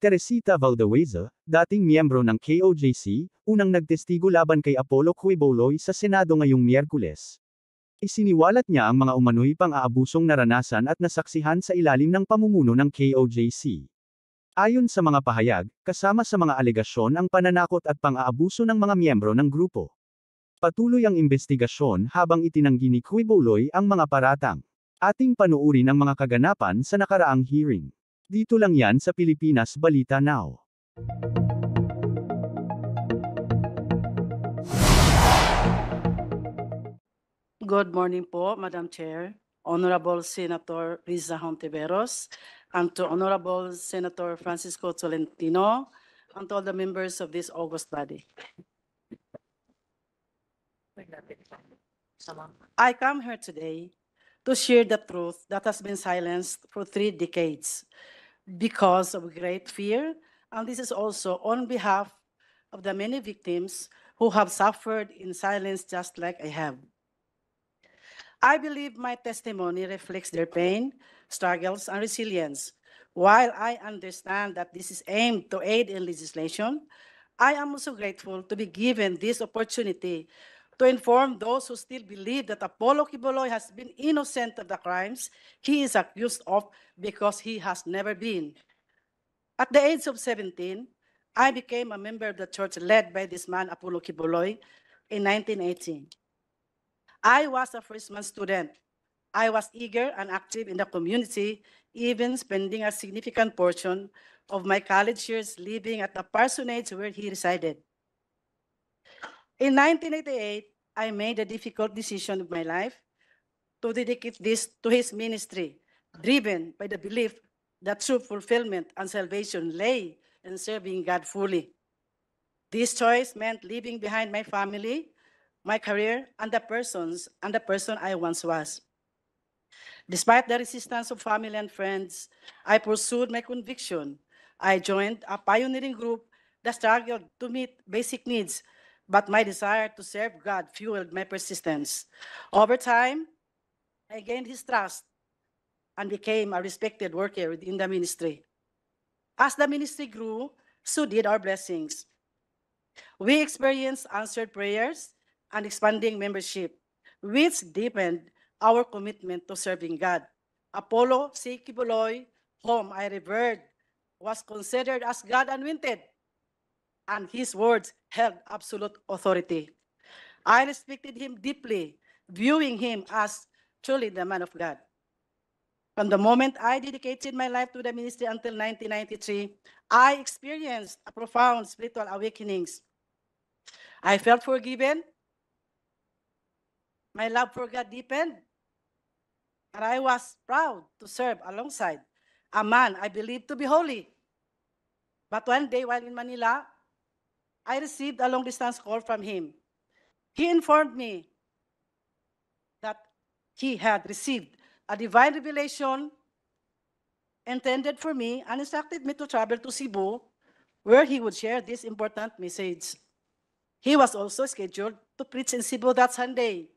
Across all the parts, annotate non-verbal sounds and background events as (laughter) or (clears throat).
Teresita Valdeweza, dating miyembro ng KOJC, unang nagtestigo laban kay Apollo Quiboloy sa Senado ngayong Miyerkules. Isiniwalat niya ang mga umano'y pang-aabusong naranasan at nasaksihan sa ilalim ng pamumuno ng KOJC. Ayon sa mga pahayag, kasama sa mga alegasyon ang pananakot at pang-aabuso ng mga miyembro ng grupo. Patuloy ang investigasyon habang itinanggi ni Quiboloy ang mga paratang. Ating panuuri ng mga kaganapan sa nakaraang hearing. Dito lang yan sa Pilipinas Balita Now. Good morning po, Madam Chair, Honorable Senator Riza Hontiveros, and to Honorable Senator Francisco Tolentino, and to all the members of this august body. I come here today to share the truth that has been silenced for three decades because of great fear, and this is also on behalf of the many victims who have suffered in silence just like I have. I believe my testimony reflects their pain, struggles, and resilience. While I understand that this is aimed to aid in legislation, I am also grateful to be given this opportunity to inform those who still believe that Apollo Kiboloy has been innocent of the crimes he is accused of because he has never been. At the age of 17, I became a member of the church led by this man, Apollo Kiboloy, in 1918. I was a freshman student. I was eager and active in the community, even spending a significant portion of my college years living at the parsonage where he resided. In 1988, I made a difficult decision of my life to dedicate this to his ministry, driven by the belief that true fulfillment and salvation lay in serving God fully. This choice meant leaving behind my family, my career, and the persons and the person I once was. Despite the resistance of family and friends, I pursued my conviction. I joined a pioneering group that struggled to meet basic needs, but my desire to serve God fueled my persistence. Over time, I gained his trust and became a respected worker within the ministry. As the ministry grew, so did our blessings. We experienced answered prayers and expanding membership, which deepened our commitment to serving God. Apollo C. Whom I revered, was considered as God anointed, and his words held absolute authority. I respected him deeply, viewing him as truly the man of God. From the moment I dedicated my life to the ministry until 1993, I experienced a profound spiritual awakenings. I felt forgiven. My love for God deepened. And I was proud to serve alongside a man I believed to be holy. But one day while in Manila, I received a long distance call from him. He informed me that he had received a divine revelation intended for me and instructed me to travel to Cebu, where he would share this important message. He was also scheduled to preach in Cebu that Sunday.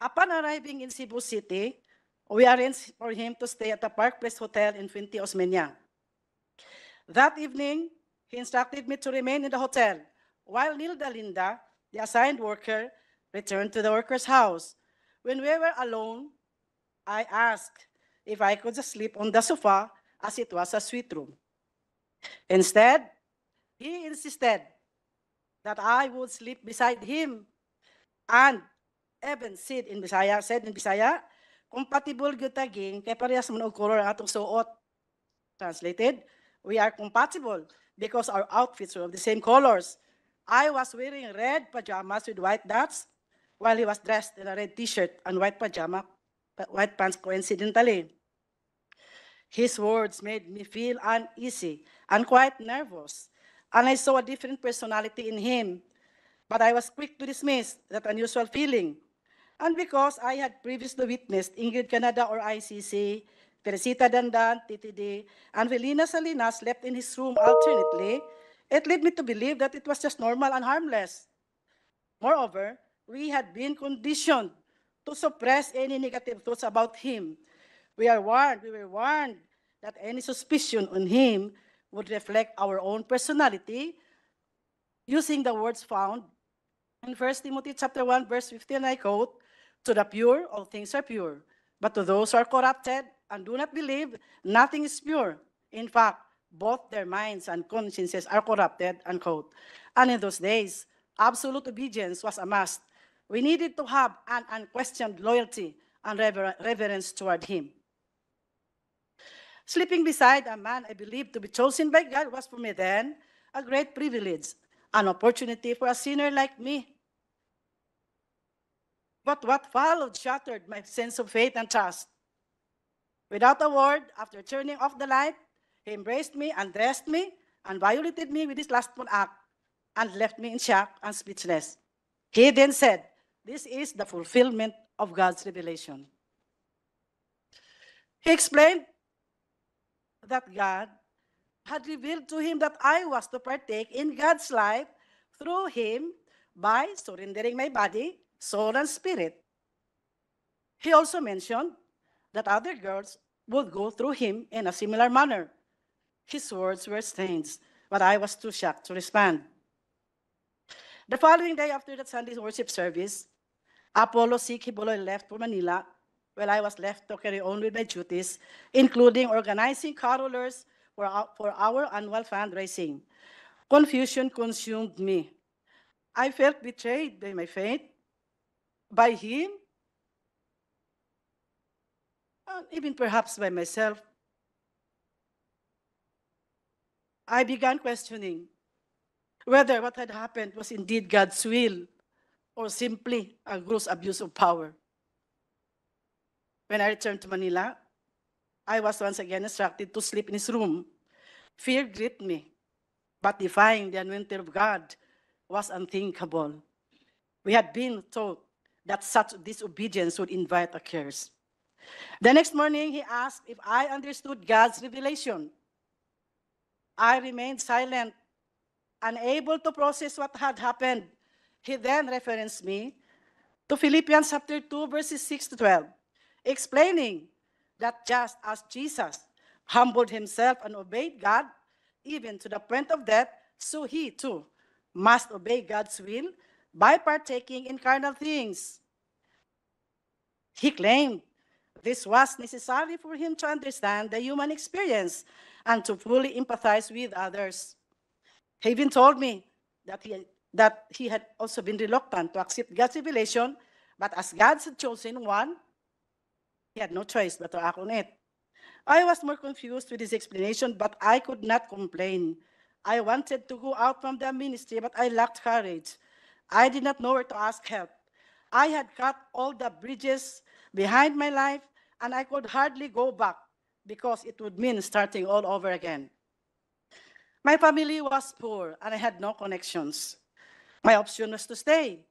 Upon arriving in Cebu City, we arranged for him to stay at the Park Place Hotel in Fuente Osmeña. That evening, he instructed me to remain in the hotel while Nilda Linda, the assigned worker, returned to the worker's house. When we were alone, I asked if I could just sleep on the sofa as it was a suite room. Instead, he insisted that I would sleep beside him and even said in Bisaya, said in Bisaya, compatible gyud taging kay parehas man og color atong suot. Translated, we are compatible because our outfits were of the same colors. I was wearing red pajamas with white dots while he was dressed in a red t-shirt and white pajama, pa- white pants coincidentally. His words made me feel uneasy and quite nervous, and I saw a different personality in him. But I was quick to dismiss that unusual feeling. And because I had previously witnessed Ingrid Canada or ICC, Teresita Dandan, TTD, and Salinas slept in his room alternately, it led me to believe that it was just normal and harmless. Moreover, we had been conditioned to suppress any negative thoughts about him. We are warned, we were warned that any suspicion on him would reflect our own personality using the words found in 1 Timothy chapter 1 verse 15 I quote to the pure all things are pure but to those who are corrupted and do not believe nothing is pure in fact both their minds and consciences are corrupted unquote and in those days absolute obedience was a must we needed to have an unquestioned loyalty and rever- reverence toward him Sleeping beside a man I believed to be chosen by God was for me then a great privilege, an opportunity for a sinner like me. But what followed shattered my sense of faith and trust. Without a word, after turning off the light, he embraced me, undressed me, and violated me with his lustful act, and left me in shock and speechless. He then said, This is the fulfillment of God's revelation. He explained that God had revealed to him that I was to partake in God's life through him by surrendering my body, soul, and spirit. He also mentioned that other girls would go through him in a similar manner. His words were strange, but I was too shocked to respond. The following day after that Sunday worship service, Apollo C. Kibuloy left for Manila while I was left to carry on with my duties, including organizing carolers for our, for our annual fundraising. Confusion consumed me. I felt betrayed by my faith, by him, and even perhaps by myself. I began questioning whether what had happened was indeed God's will or simply a gross abuse of power. When I returned to Manila, I was once again instructed to sleep in his room. Fear gripped me, but defying the anointing of God was unthinkable. We had been taught that such disobedience would invite a curse. The next morning, he asked if I understood God's revelation. I remained silent, unable to process what had happened. He then referenced me to Philippians chapter 2, verses 6 to 12 explaining that just as Jesus humbled himself and obeyed God, even to the point of death, so he too must obey God's will by partaking in carnal things. He claimed this was necessary for him to understand the human experience and to fully empathize with others. He even told me that he, that he had also been reluctant to accept God's revelation, but as God's chosen one, he had no choice but to act on it. I was more confused with his explanation, but I could not complain. I wanted to go out from the ministry, but I lacked courage. I did not know where to ask help. I had cut all the bridges behind my life, and I could hardly go back because it would mean starting all over again. My family was poor, and I had no connections. My option was to stay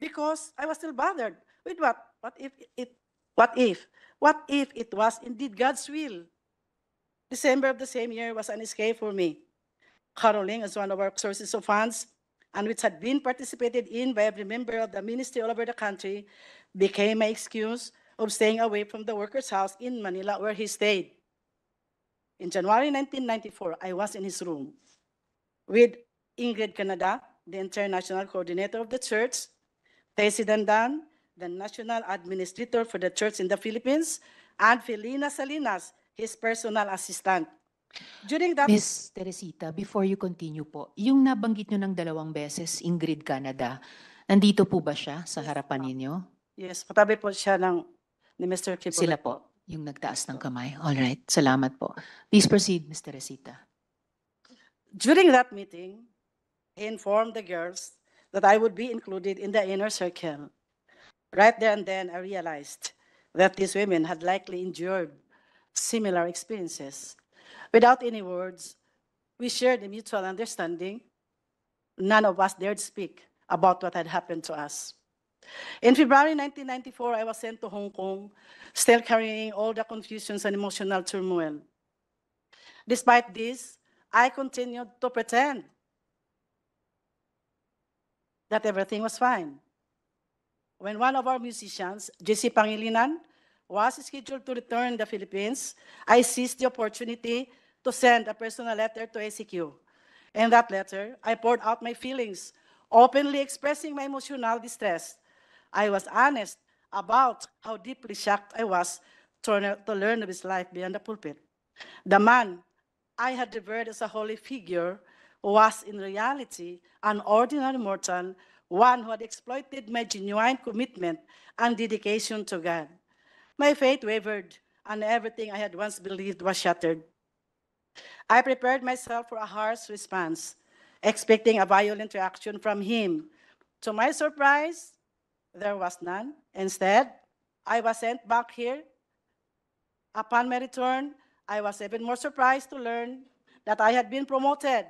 because I was still bothered with what? What if it? What if? What if it was indeed God's will? December of the same year was an escape for me. Caroling is one of our sources of funds, and which had been participated in by every member of the ministry all over the country, became my excuse of staying away from the worker's house in Manila where he stayed. In January 1994, I was in his room with Ingrid Canada, the international coordinator of the church, Tessie Dandan, the national administrator for the church in the Philippines, and Felina Salinas, his personal assistant. During that, Miss Teresita, before you continue po, yung nabanggit nyo ng dalawang beses, Ingrid Canada, nandito po ba siya sa harapan ninyo? yes, katabi po siya ng ni Mr. Kibuloy. Sila po, yung nagtaas ng kamay. All right, salamat po. Please proceed, Miss Teresita. During that meeting, he informed the girls that I would be included in the inner circle. Right there and then, I realized that these women had likely endured similar experiences. Without any words, we shared a mutual understanding. None of us dared speak about what had happened to us. In February 1994, I was sent to Hong Kong, still carrying all the confusions and emotional turmoil. Despite this, I continued to pretend that everything was fine. When one of our musicians, JC Pangilinan, was scheduled to return to the Philippines, I seized the opportunity to send a personal letter to ACQ. In that letter, I poured out my feelings, openly expressing my emotional distress. I was honest about how deeply shocked I was to learn, to learn of his life beyond the pulpit. The man I had revered as a holy figure was in reality an ordinary mortal, one who had exploited my genuine commitment and dedication to God. My faith wavered, and everything I had once believed was shattered. I prepared myself for a harsh response, expecting a violent reaction from him. To my surprise, there was none. Instead, I was sent back here. Upon my return, I was even more surprised to learn that I had been promoted.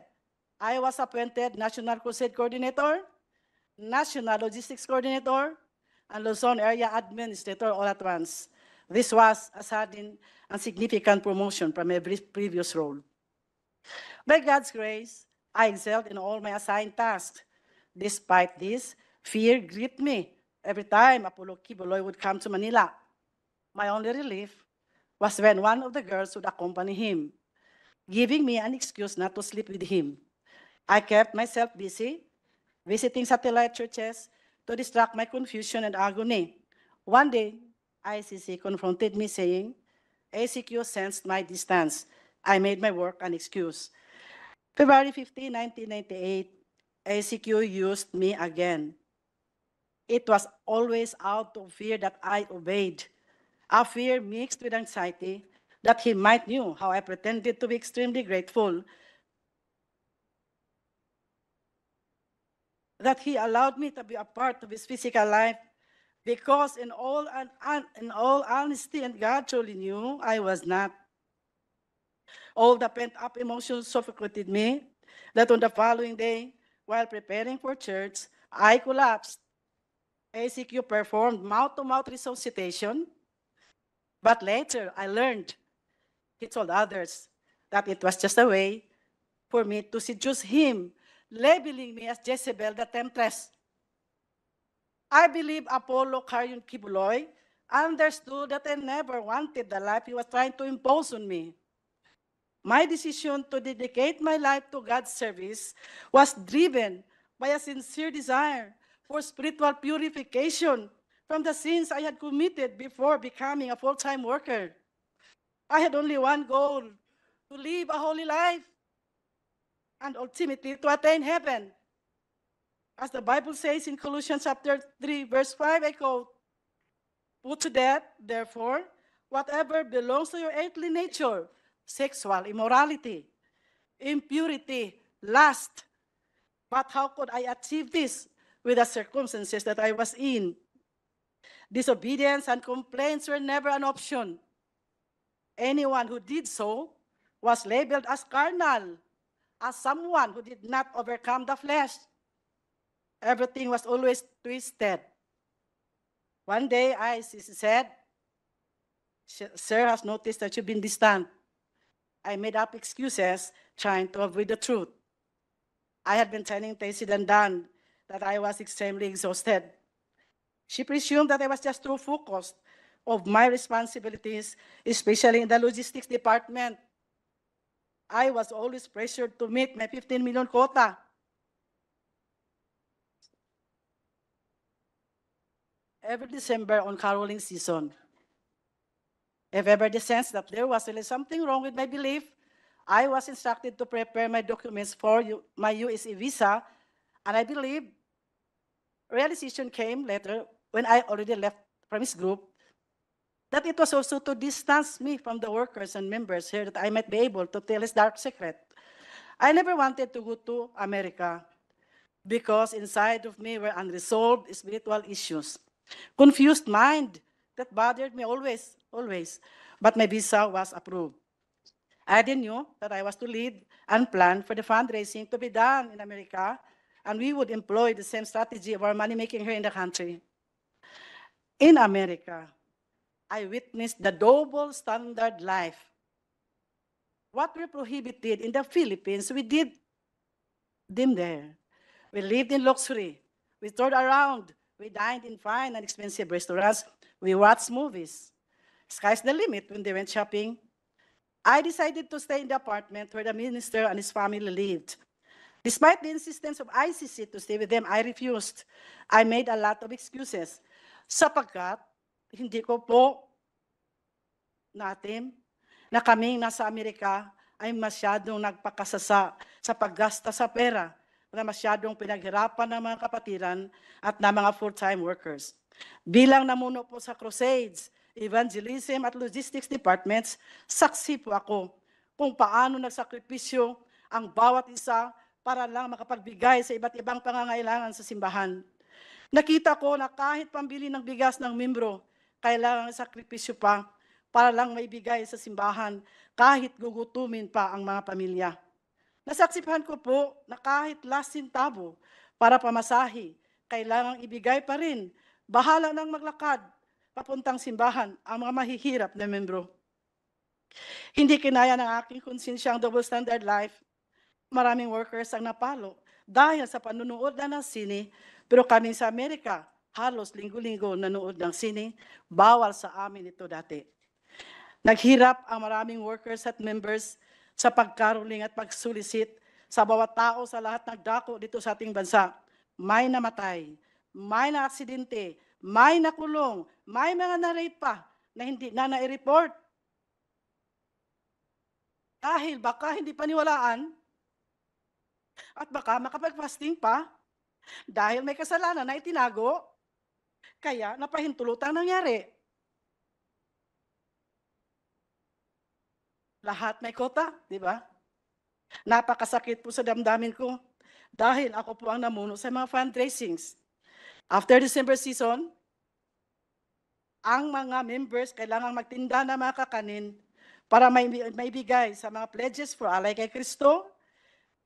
I was appointed National Crusade Coordinator, National Logistics Coordinator, and Luzon Area Administrator all at once. This was a sudden and significant promotion from my previous role. By God's grace, I excelled in all my assigned tasks. Despite this, fear gripped me every time Apollo Kibuloy would come to Manila. My only relief was when one of the girls would accompany him, giving me an excuse not to sleep with him. I kept myself busy, visiting satellite churches to distract my confusion and agony. One day, ICC confronted me saying, ACQ sensed my distance. I made my work an excuse. February 15, 1998, ACQ used me again. It was always out of fear that I obeyed, a fear mixed with anxiety that he might knew how I pretended to be extremely grateful that he allowed me to be a part of his physical life because in all in all honesty and God truly knew I was not. All the pent up emotions suffocated me that on the following day, while preparing for church, I collapsed. ACQ performed mouth to mouth resuscitation, but later I learned, he told others, that it was just a way for me to seduce him labeling me as Jezebel the temptress. I believe Apollo Carrion Kibuloy understood that I never wanted the life he was trying to impose on me. My decision to dedicate my life to God's service was driven by a sincere desire for spiritual purification from the sins I had committed before becoming a full-time worker. I had only one goal, to live a holy life and ultimately to attain heaven. As the Bible says in Colossians chapter 3, verse 5, I quote, Put to death, therefore, whatever belongs to your earthly nature, sexual immorality, impurity, lust. But how could I achieve this with the circumstances that I was in? Disobedience and complaints were never an option. Anyone who did so was labeled as carnal, as someone who did not overcome the flesh. Everything was always twisted. One day, I said, Sir has noticed that you've been distant. I made up excuses trying to avoid the truth. I had been telling Tracy and Dan that I was extremely exhausted. She presumed that I was just too focused of my responsibilities, especially in the logistics department. I was always pressured to meet my 15 million quota. Every December on caroling season, if ever the sense that there was really something wrong with my belief, I was instructed to prepare my documents for my USA visa, and I believe realization came later when I already left his group that it was also to distance me from the workers and members here that I might be able to tell his dark secret. I never wanted to go to America because inside of me were unresolved spiritual issues, confused mind that bothered me always, always. But my visa was approved. I didn't know that I was to lead and plan for the fundraising to be done in America, and we would employ the same strategy of our money making here in the country. In America, I witnessed the double standard life. What we prohibited in the Philippines, we did them there. We lived in luxury. We toured around. We dined in fine and expensive restaurants. We watched movies. Sky's the limit when they went shopping. I decided to stay in the apartment where the minister and his family lived. Despite the insistence of ICC to stay with them, I refused. I made a lot of excuses. Sapagkat, hindi ko po natin na kaming nasa Amerika ay masyadong nagpakasasa sa paggasta sa pera na masyadong pinaghirapan ng mga kapatiran at ng mga full-time workers. Bilang namuno po sa Crusades, Evangelism at Logistics Departments, saksi po ako kung paano nagsakripisyo ang bawat isa para lang makapagbigay sa iba't ibang pangangailangan sa simbahan. Nakita ko na kahit pambili ng bigas ng membro, kailangan sakripisyo pa para lang maibigay sa simbahan kahit gugutumin pa ang mga pamilya. Nasaksipahan ko po na kahit last centavo para pamasahi, kailangang ibigay pa rin. Bahala nang maglakad papuntang simbahan ang mga mahihirap na membro. Hindi kinaya ng aking konsensya ang double standard life. Maraming workers ang napalo dahil sa panunood na ng sine, pero kami sa Amerika, halos linggo-linggo nanood ng sine, bawal sa amin ito dati. Naghirap ang maraming workers at members sa pagkaruling at pagsulisit sa bawat tao sa lahat ng dako dito sa ating bansa. May namatay, may na-aksidente, may nakulong, may mga na-rape pa na hindi na na-report. Dahil baka hindi paniwalaan at baka makapag-fasting pa dahil may kasalanan na itinago, kaya napahintulutang nangyari. Lahat may kota, di ba? Napakasakit po sa damdamin ko dahil ako po ang namuno sa mga fundraisings. After December season, ang mga members kailangang magtinda ng mga kakanin para may maibigay sa mga pledges for Alay kay Kristo,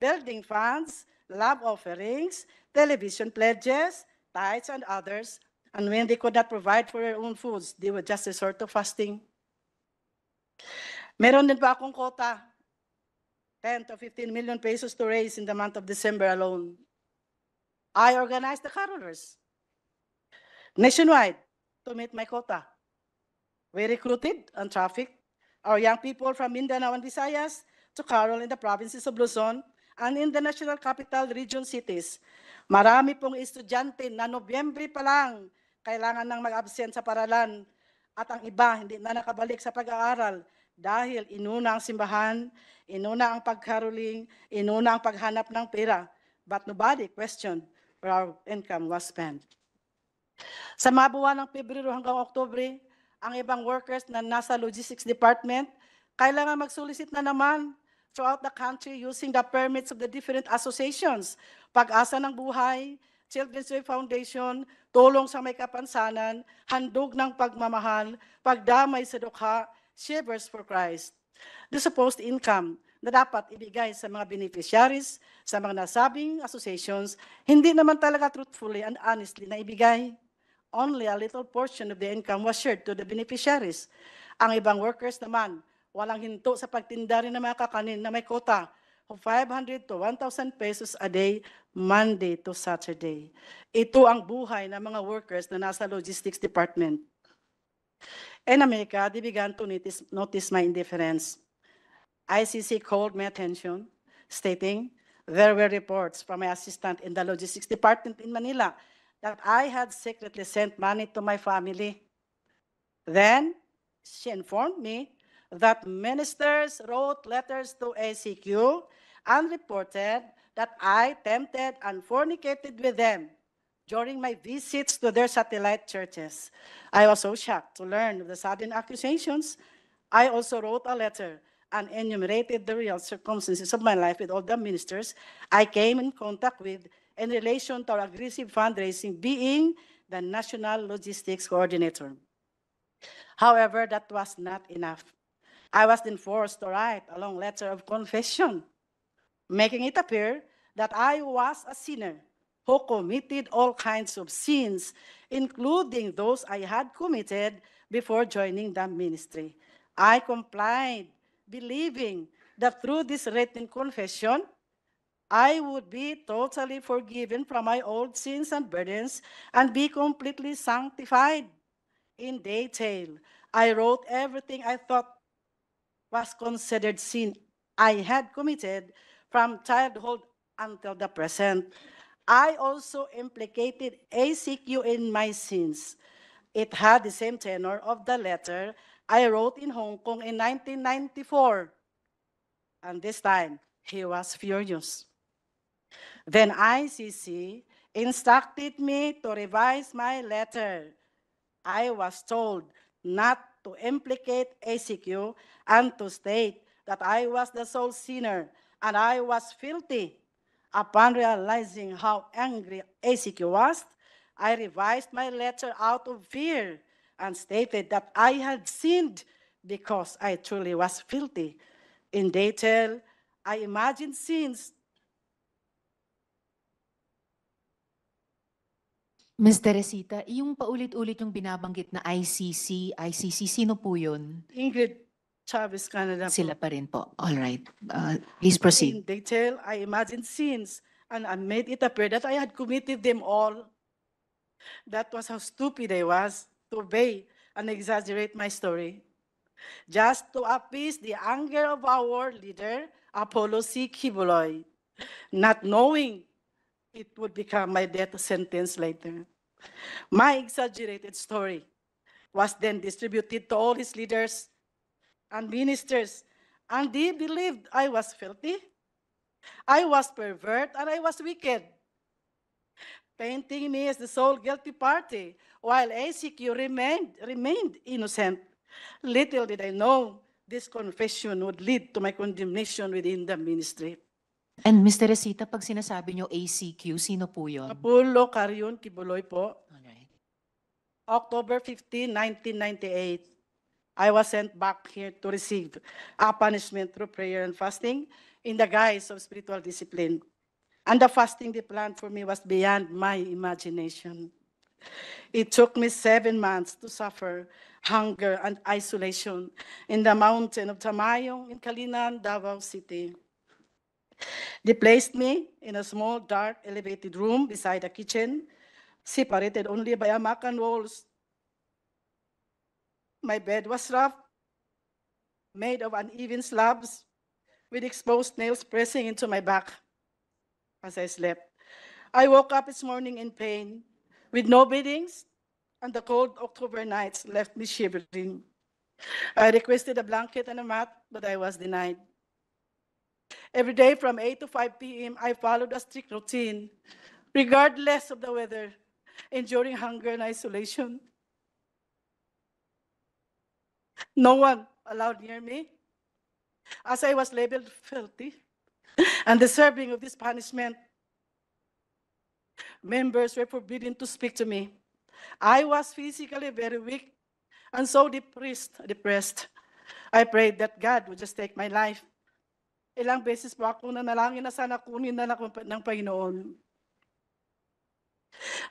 building funds, love offerings, television pledges, tithes, and others. And when they could not provide for their own foods, they would just resort to fasting. Meron din pa akong kota, 10 to 15 million pesos to raise in the month of December alone. I organized the carolers nationwide to meet my quota. We recruited and trafficked our young people from Mindanao and Visayas to carol in the provinces of Luzon and in the national capital region cities. Marami pong estudyante na Nobyembre pa lang kailangan nang mag-absent sa paralan at ang iba hindi na nakabalik sa pag-aaral dahil inuna ang simbahan, inuna ang pagkaroling, inuna ang paghanap ng pera. But nobody questioned where our income was spent. Sa mga buwan ng Pebrero hanggang Oktubre, ang ibang workers na nasa logistics department, kailangan mag-solicit na naman throughout the country using the permits of the different associations. Pag-asa ng buhay, Children's Way Foundation, tulong sa may kapansanan, handog ng pagmamahal, pagdamay sa dukha, Shivers for Christ. The supposed income na dapat ibigay sa mga beneficiaries sa mga nasabing associations, hindi naman talaga truthfully and honestly na ibigay. Only a little portion of the income was shared to the beneficiaries. Ang ibang workers naman, walang hinto sa pagtinda rin ng mga kakanin na may kota of 500 to 1,000 pesos a day, Monday to Saturday. Ito ang buhay ng mga workers na nasa logistics department. In America, they began to notice, my indifference. ICC called my attention, stating there were reports from my assistant in the logistics department in Manila that I had secretly sent money to my family. Then she informed me that ministers wrote letters to ACQ and reported that I tempted and fornicated with them during my visits to their satellite churches. I was so shocked to learn of the sudden accusations. I also wrote a letter and enumerated the real circumstances of my life with all the ministers I came in contact with in relation to our aggressive fundraising, being the National Logistics Coordinator. However, that was not enough. I was then forced to write a long letter of confession, making it appear that I was a sinner who committed all kinds of sins, including those I had committed before joining the ministry. I complied, believing that through this written confession, I would be totally forgiven from my old sins and burdens and be completely sanctified. In detail, I wrote everything I thought was considered sin I had committed from childhood until the present. I also implicated ACQ in my sins. It had the same tenor of the letter I wrote in Hong Kong in 1994. And this time, he was furious. Then ICC instructed me to revise my letter. I was told not to implicate ACQ and to state that I was the sole sinner and I was filthy. Upon realizing how angry ACQ was, I revised my letter out of fear and stated that I had sinned because I truly was filthy. In detail, I imagined sins Ms. Teresita, yung paulit-ulit yung binabanggit na ICC, ICC, sino po yun? Ingrid Chavez Canada. po. Sila pa rin po. All right. Uh, please proceed. In detail, I imagined sins and I made it appear that I had committed them all. That was how stupid I was to obey and exaggerate my story. Just to appease the anger of our leader, Apollo C. Kibuloy, not knowing it would become my death sentence later. My exaggerated story was then distributed to all his leaders and ministers, and they believed I was filthy, I was pervert, and I was wicked, painting me as the sole guilty party, while ACQ remained, remained innocent. Little did I know this confession would lead to my condemnation within the ministry. And Ms. Teresita, pag sinasabi nyo ACQ, sino po yun? Apollo Carion Kibuloy po, All right. October 15, 1998, I was sent back here to receive a punishment through prayer and fasting in the guise of spiritual discipline. And the fasting they planned for me was beyond my imagination. It took me seven months to suffer hunger and isolation in the mountain of Tamayong in Kalinan, Davao City. They placed me in a small, dark, elevated room beside a kitchen, separated only by a macan walls. My bed was rough, made of uneven slabs, with exposed nails pressing into my back as I slept. I woke up this morning in pain, with no beddings, and the cold October nights left me shivering. I requested a blanket and a mat, but I was denied. Every day from 8 to 5 p.m., I followed a strict routine, regardless of the weather, enduring hunger and isolation. No one allowed near me, as I was labeled filthy and deserving of this punishment. Members were forbidden to speak to me. I was physically very weak and so depressed, depressed. I prayed that God would just take my life. Ilang beses po ako nanalangin na sana kunin na lang ng Panginoon.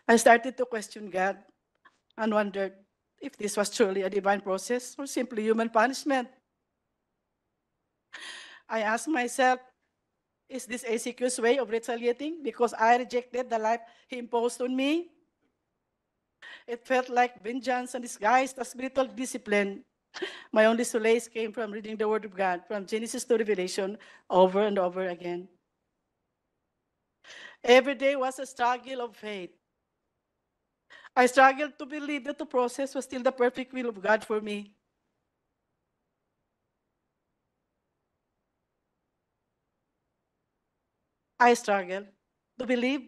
I started to question God and wondered if this was truly a divine process or simply human punishment. I asked myself, is this ACQ's way of retaliating because I rejected the life he imposed on me? It felt like vengeance and disguised as spiritual discipline. (laughs) My only solace came from reading the Word of God from Genesis to Revelation over and over again. Every day was a struggle of faith. I struggled to believe that the process was still the perfect will of God for me. I struggled to believe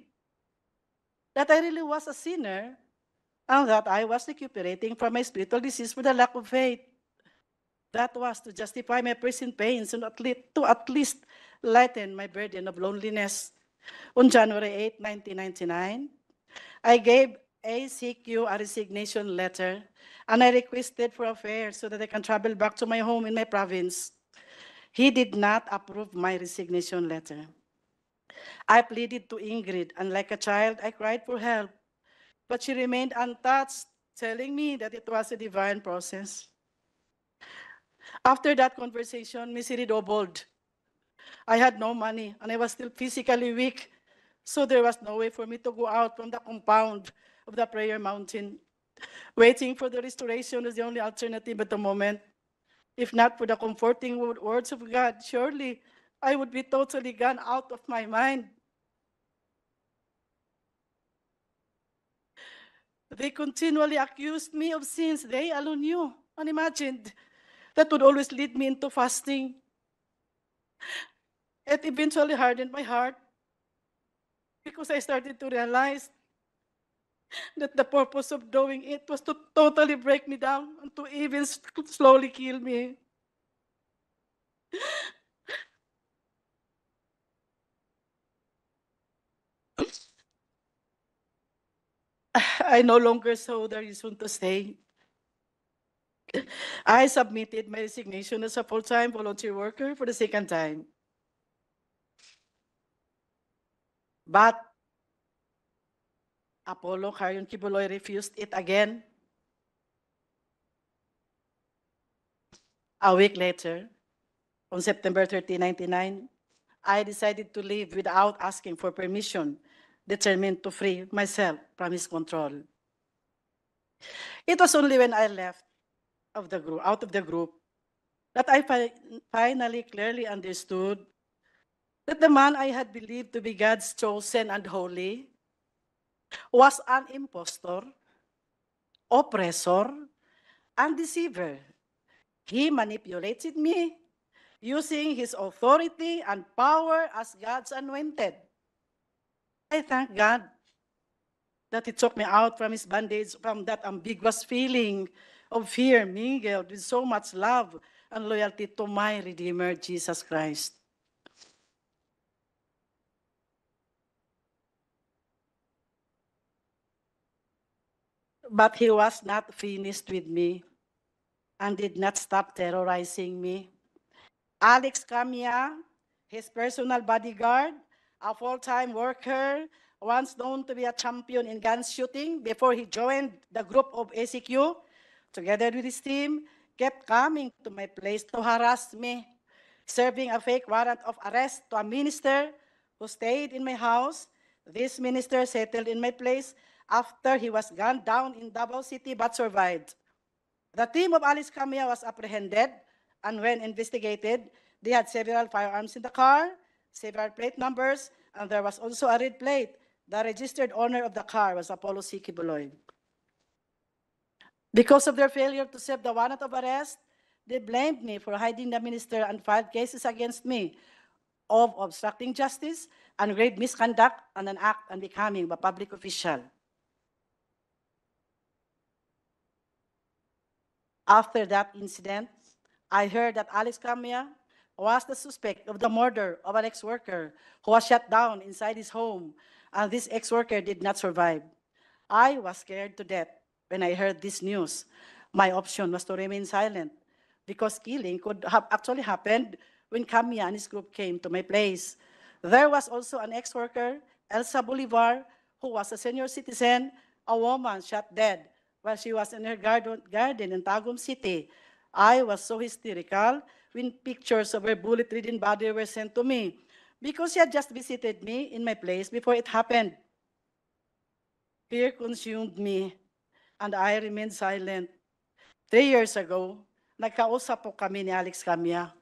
that I really was a sinner and that I was recuperating from my spiritual disease for the lack of faith. That was to justify my present pains and at least, to at least lighten my burden of loneliness. On January 8, 1999, I gave ACQ a resignation letter and I requested for a fare so that I can travel back to my home in my province. He did not approve my resignation letter. I pleaded to Ingrid, and like a child, I cried for help. But she remained untouched, telling me that it was a divine process. After that conversation, misery doubled. I had no money, and I was still physically weak, so there was no way for me to go out from the compound of the prayer mountain. Waiting for the restoration was the only alternative at the moment. If not for the comforting words of God, surely I would be totally gone out of my mind. They continually accused me of sins they alone knew, unimagined, that would always lead me into fasting. It eventually hardened my heart because I started to realize that the purpose of doing it was to totally break me down and to even slowly kill me. (sighs) I no longer saw the reason to stay. I submitted my resignation as a full-time volunteer worker for the second time. But Apollo Carion Kibuloy refused it again. A week later, on September 30, 1999, I decided to leave without asking for permission, determined to free myself from his control. It was only when I left of the group, out of the group, that I fi- finally clearly understood that the man I had believed to be God's chosen and holy was an impostor, oppressor, and deceiver. He manipulated me using his authority and power as God's anointed. I thank God that he took me out from his bondage, from that ambiguous feeling of fear mingled with so much love and loyalty to my Redeemer, Jesus Christ. But he was not finished with me and did not stop terrorizing me. Alex Camia, his personal bodyguard, a full-time worker, once known to be a champion in gun shooting before he joined the group of ACQ, together with his team, kept coming to my place to harass me, serving a fake warrant of arrest to a minister who stayed in my house. This minister settled in my place after he was gunned down in Davao City but survived. The team of Alice Camilla was apprehended, and when investigated, they had several firearms in the car, several plate numbers, and there was also a red plate. The registered owner of the car was Apollo C. Kibuloy. Because of their failure to serve the warrant of arrest, they blamed me for hiding the minister and filed cases against me of obstructing justice and grave misconduct and an act unbecoming a public official. After that incident, I heard that Alex Camia was the suspect of the murder of an ex-worker who was shot down inside his home, and this ex-worker did not survive. I was scared to death when I heard this news. My option was to remain silent because killing could have actually happened when Camia and his group came to my place. There was also an ex-worker, Elsa Bolivar, who was a senior citizen, a woman shot dead while she was in her garden, garden in Tagum City. I was so hysterical when pictures of her bullet-ridden body were sent to me because she had just visited me in my place before it happened. Fear consumed me and I remained silent. Three years ago, nagkausap po kami ni Alex Camia.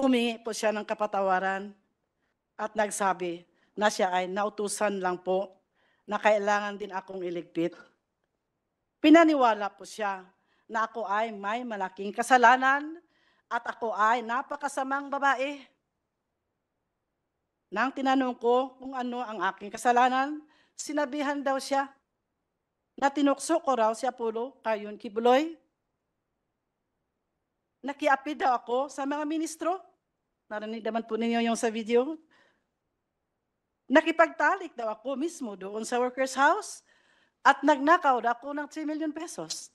Humingi po siya ng kapatawaran at nagsabi na siya ay nautusan lang po na kailangan din akong iligpit. Pinaniwala po siya na ako ay may malaking kasalanan at ako ay napakasamang babae. Nang tinanong ko kung ano ang aking kasalanan, sinabihan daw siya na tinukso ko raw si Apollo Cayon Kibuloy. Nakiapi daw ako sa mga ministro. Narinig naman po ninyo yung sa video. Nakipagtalik daw ako mismo doon sa workers' house at nagnakaw daw ako ng 3 million pesos.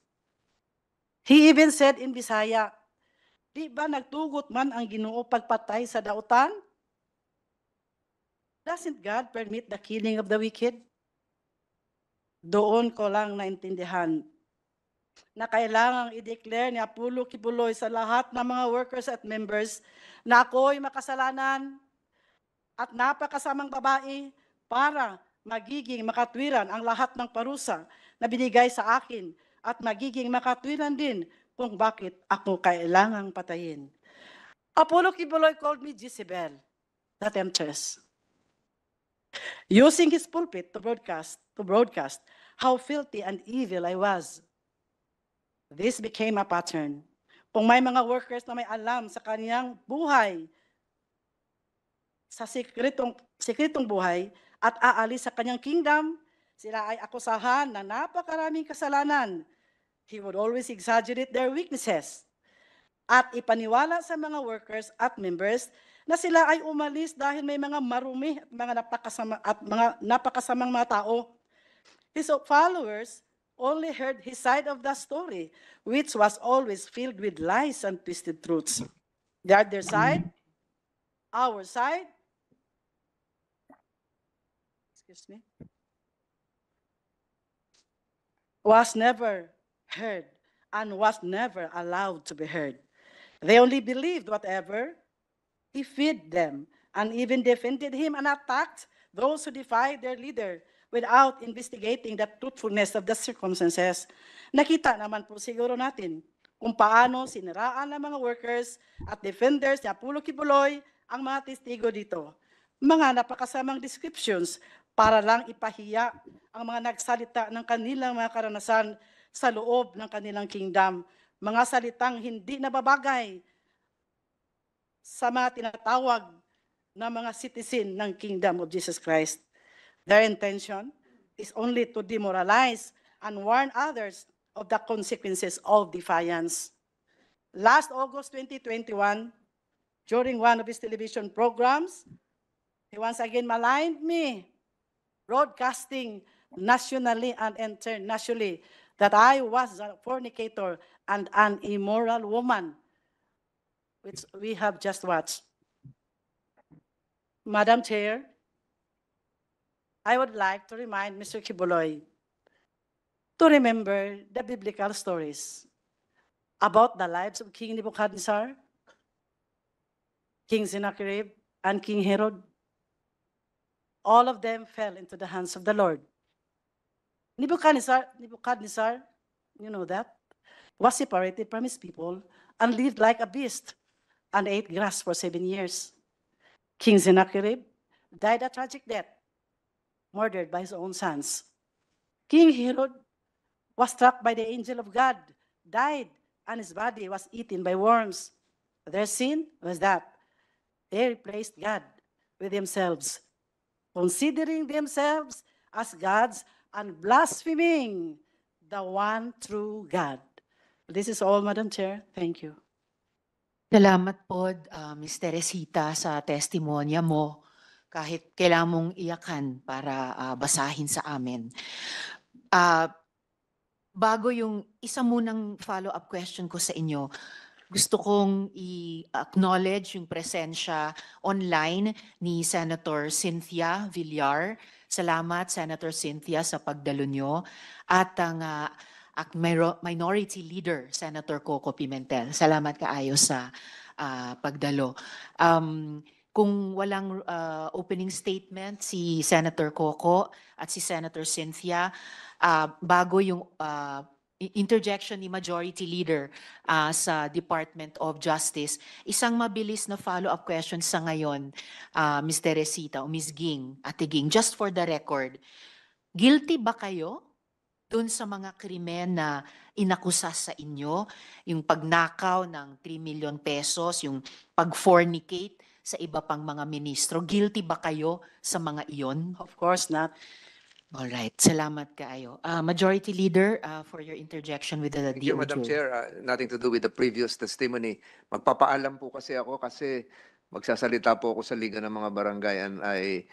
He even said in Bisaya, di ba nagtugot man ang ginoo pagpatay sa dautan? Doesn't God permit the killing of the wicked? Doon ko lang naintindihan na kailangang i-declare ni Apollo Kibuloy sa lahat ng mga workers at members na ako'y makasalanan at napakasamang babae para magiging makatwiran ang lahat ng parusa na binigay sa akin at magiging makatwiran din kung bakit ako kailangang patayin. Apollo Kibuloy called me Jezebel, the temptress. Using his pulpit to broadcast, to broadcast how filthy and evil I was. This became a pattern. Kung may mga workers na may alam sa kaniyang buhay, sa sikretong, sikretong buhay, at aalis sa kanyang kingdom, sila ay akusahan ng napakaraming kasalanan. He would always exaggerate their weaknesses at ipaniwala sa mga workers at members na sila ay umalis dahil may mga marumi at mga napakasama at mga napakasamang mga tao. His followers only heard his side of the story, which was always filled with lies and twisted truths. The other side, our side, excuse me, was never heard and was never allowed to be heard. They only believed whatever he fed them and even defended him and attacked those who defied their leader without investigating the truthfulness of the circumstances. Nakita naman po siguro natin kung paano siniraan ng mga workers at defenders ni Apollo Kibuloy ang mga testigo dito. Mga napakasamang descriptions para lang ipahiya ang mga nagsalita ng kanilang mga karanasan sa loob ng kanilang kingdom. Mga salitang hindi nababagay sa mga tinatawag na mga citizen ng kingdom of Jesus Christ. Their intention is only to demoralize and warn others of the consequences of defiance. Last August 2021, during one of his television programs, he once again maligned me, broadcasting nationally and internationally that I was a fornicator and an immoral woman, which we have just watched. Madam Chair, I would like to remind Mr. Kibuloy to remember the biblical stories about the lives of King Nebuchadnezzar, King Sennacherib, and King Herod. All of them fell into the hands of the Lord. Nebuchadnezzar, Nebuchadnezzar, you know that, was separated from his people and lived like a beast and ate grass for seven years. King Sennacherib died a tragic death, murdered by his own sons. King Herod was struck by the angel of God, died, and his body was eaten by worms. Their sin was that they replaced God with themselves, considering themselves as gods and blaspheming the one true God. This is all, Madam Chair. Thank you. Salamat po, uh, Ms. Teresita, sa testimonya mo. Kahit kailangan mong iyakan para ah, basahin sa amin. Ah, bago yung isa munang follow-up question ko sa inyo, gusto kong i-acknowledge yung presensya online ni Senator Cynthia Villar. Salamat, Senator Cynthia, sa pagdalo nyo. At ang miro- Minority Leader, Senator Coco Pimentel. Salamat kaayo sa ah, pagdalo. Um, kung walang ah, opening statement si Senator Coco at si Senator Cynthia, ah, bago yung i- interjection ni Majority Leader ah, sa Department of Justice, isang mabilis na follow-up question sa ngayon, ah, Ms. Teresita o Ms. Ging, Ate Ging, just for the record, guilty ba kayo dun sa mga krimen na inakusa sa inyo, yung pagnakaw ng 3 million pesos, yung pag-fornicate sa iba pang mga ministro, guilty ba kayo sa mga iyon? Of course not. All right, salamat kaayo. Ah, Majority Leader, ah, for your interjection with the Thank you, Madam DOJ. Chair. Uh, Nothing to do with the previous testimony. Magpapaalam po kasi ako kasi magsasalita po ako sa Liga ng mga Barangay and I,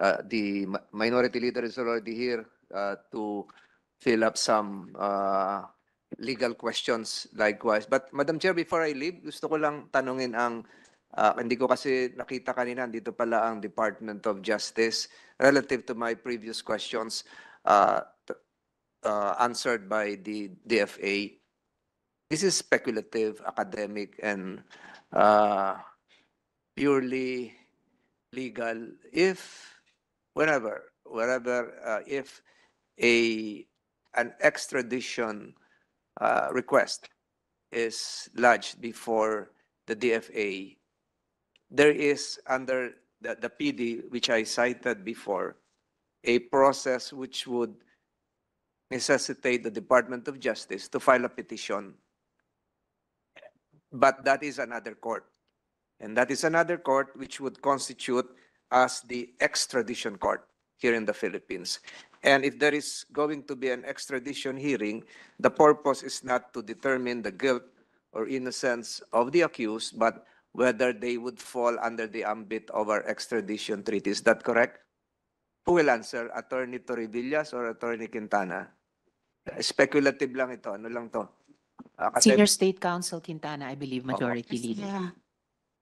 uh, the mi- minority leader is already here uh, to fill up some uh, legal questions likewise. But Madam Chair, before I leave, gusto ko lang tanungin ang, uh, hindi ko kasi nakita kanina, dito pala ang Department of Justice relative to my previous questions. Uh, uh, answered by the DFA. This is speculative, academic, and uh, purely legal. If, whenever, wherever, uh, if a an extradition uh, request is lodged before the DFA, there is under the, the PD, which I cited before, a process which would necessitate the Department of Justice to file a petition. But that is another court. And that is another court which would constitute as the extradition court here in the Philippines. And if there is going to be an extradition hearing, the purpose is not to determine the guilt or innocence of the accused, but whether they would fall under the ambit of our extradition treaty. Is that correct? Who will answer? Attorney Torribillas or Attorney Quintana? Speculative lang ito. Ano lang to? Kasi- Senior State Counsel Quintana, I believe, Majority Leader. Yeah.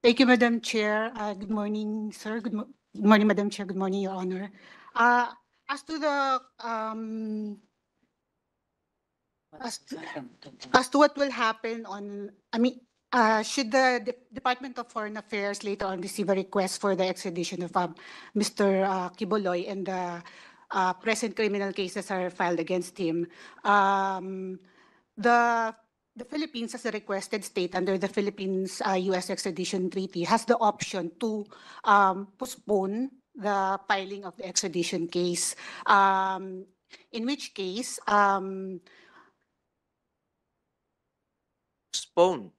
Thank you, Madam Chair. Uh, Good morning, sir. Good mo- good morning, Madam Chair. Good morning, Your Honor. Uh, As to the, um, as to- as to what will happen on, I mean, uh, should the De- Department of Foreign Affairs later on receive a request for the extradition of um, Mr. uh, Kiboloy and the uh, present criminal cases are filed against him, um, the the Philippines as a requested state under the Philippines uh, U.S. extradition treaty has the option to um, postpone the filing of the extradition case. Um, in which case, um, Postpone.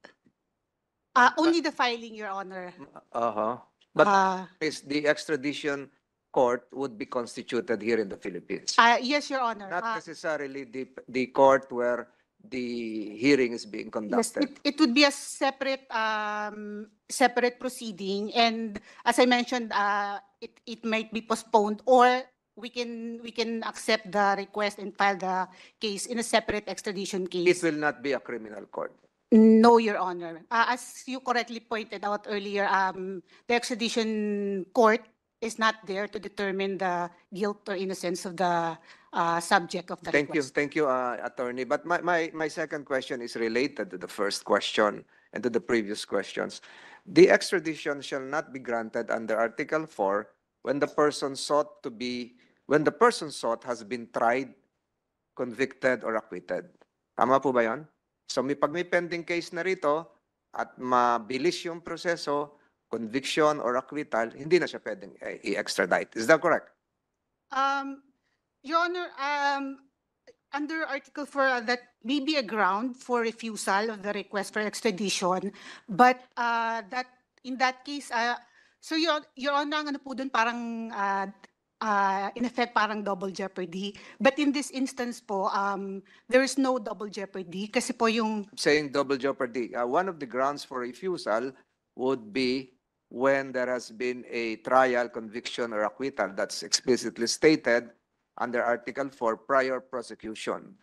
Uh, only the filing, Your Honor. Uh-huh. But Uh, is the extradition court would be constituted here in the Philippines. uh, yes, Your Honor. Not Uh, necessarily the, the court where the hearing is being Yes, conducted. it, it would be a separate, um, separate proceeding, and as I mentioned, uh, it, it might be postponed, or we can, we can accept the request and file the case in a separate extradition case. It case. will not be a criminal court. No, Your Honor. Uh, as you correctly pointed out earlier, um, the extradition court is not there to determine the guilt or innocence of the, uh, subject of the Thank you, request. thank you, uh, attorney. But my, my, my second question is related to the first question and to the previous questions. The extradition shall not be granted under Article four when the person sought to be, when the person sought has been tried, convicted, or acquitted. Tama po ba yon? So may, pag may pending case na rito at mabilis yung proseso, conviction or acquittal, hindi na siya pwedeng eh, i-extradite. Is that correct? Um, Your Honor, um, under Article four, uh, that may be a ground for refusal of the request for extradition, but, uh, that, in that case, uh, so Your, Your Honor, ang ano po dun parang, uh, uh, in effect, parang double jeopardy. But in this instance po, um, there is no double jeopardy kasi po yung, saying double jeopardy. Uh, one of the grounds for refusal would be when there has been a trial, conviction, or acquittal that's explicitly stated under Article 4 prior prosecution.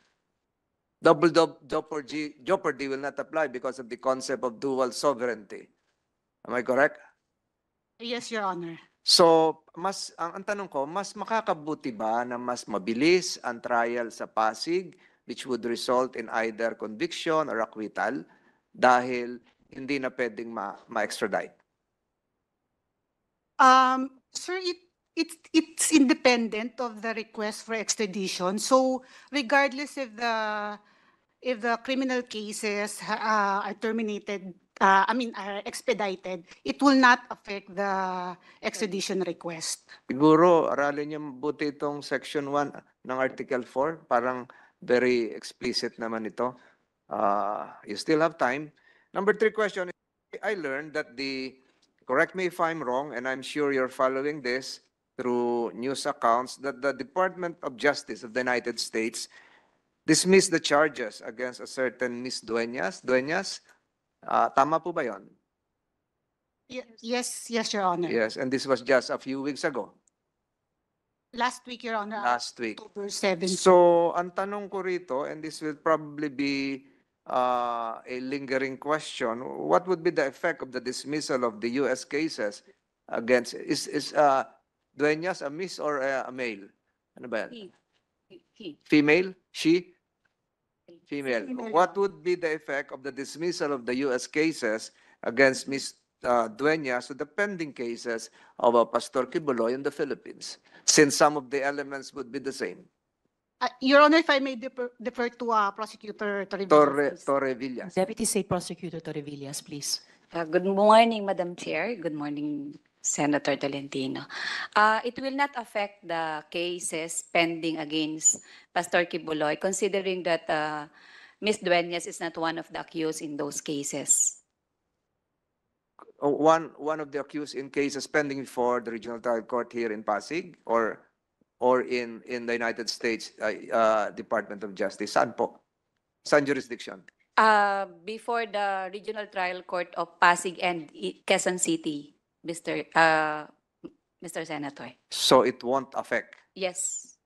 Double dou- jeopardy, jeopardy will not apply because of the concept of dual sovereignty. Am I correct? yes, Your Honor. So, mas ang, ang tanong ko, mas makakabuti ba na mas mabilis ang trial sa Pasig which would result in either conviction or acquittal dahil hindi na pwedeng ma- ma-extradite? Um, sir, it, it, it's independent of the request for extradition. So regardless if the, if the criminal cases uh, are terminated, uh, I mean, are expedited, it will not affect the extradition request. Siguro, aralin niyo mabuti itong Section 1 ng Article 4. Parang very explicit naman ito. Uh, you still have time. Number three question, I learned that the, correct me if I'm wrong, and I'm sure you're following this through news accounts, that the Department of Justice of the United States dismissed the charges against a certain Miss Dueñas. Dueñas, uh, tama po ba yon? Ye- Yes, yes, Your Honor. Yes, and this was just a few weeks ago, Last week, Your Honor, last week. October 7. So, ang tanong ko rito, and this will probably be uh, a lingering question, what would be the effect of the dismissal of the US cases against, is, is uh, Dueñas a miss or a, a male? Ano ba yan? Female? She? Female. Female, What would be the effect of the dismissal of the US cases against Miss uh, Dueñas to the pending cases of uh, Pastor Kibuloy in the Philippines? Since some of the elements would be the same. Uh, Your Honor, if I may defer, defer to uh, Prosecutor Torrevillas. Torre, please. Deputy State Prosecutor Torrevillas, please. Uh, Good morning, Madam Chair. Good morning, Senator Tolentino. Uh, It will not affect the cases pending against Pastor Kibuloy, considering that uh, Ms. Dueñas is not one of the accused in those cases. Oh, One, one of the accused in cases pending before the Regional Trial Court here in Pasig or, or in, in the United States uh, uh, Department of Justice. San po? San jurisdiction? Uh, Before the Regional Trial Court of Pasig and Quezon City, Mr. uh, Mr. Senator. So it won't affect. Yes.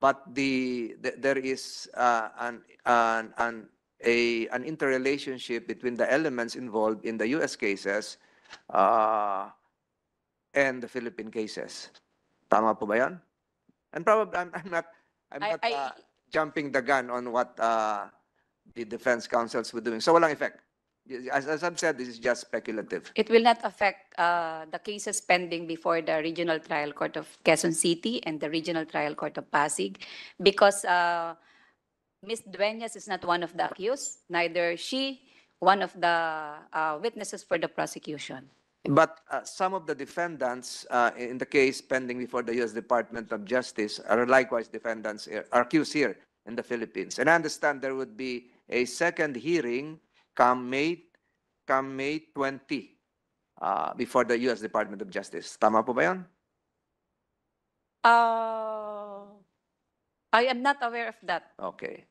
But the, the there is uh, an, an, an, a, an interrelationship between the elements involved in the US cases uh, and the Philippine cases. Tama po ba yan? And probably, I'm, I'm not, I'm I- not I- uh, jumping the gun on what uh, the defense counsels were doing. So walang effect. As, as I've said, this is just speculative. It will not affect uh, the cases pending before the Regional Trial Court of Quezon City and the Regional Trial Court of Pasig because uh, Ms. Dueñas is not one of the accused, neither she one of the uh, witnesses for the prosecution. But uh, some of the defendants uh, in the case pending before the U.S. Department of Justice are likewise defendants, here- are accused here in the Philippines. And I understand there would be a second hearing come May, come May 20 uh, before the U.S. Department of Justice. Tama po ba yan? Uh, I am not aware of that. Okay.